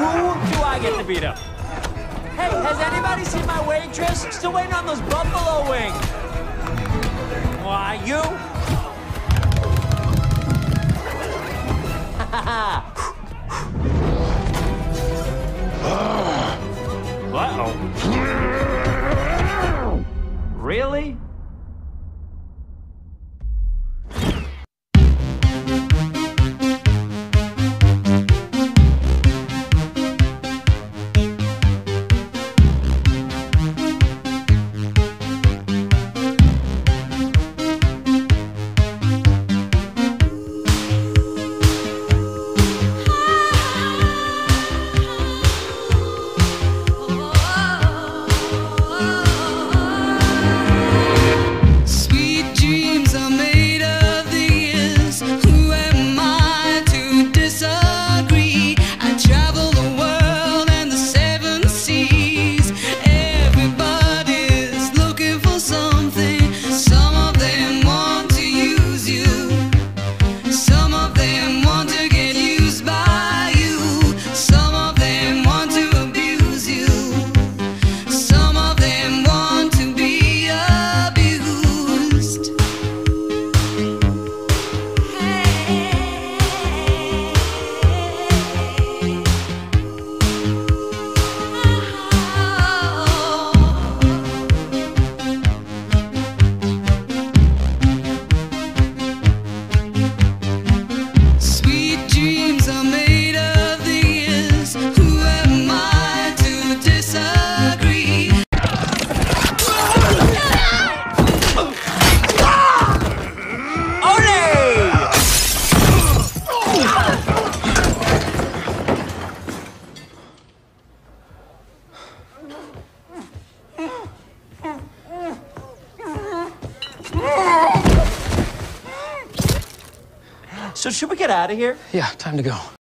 Who do I get to beat up? Hey, has anybody seen my waitress? Still waiting on those buffalo wings. Why, you? Uh-oh. Really? So should we get out of here? Yeah, time to go.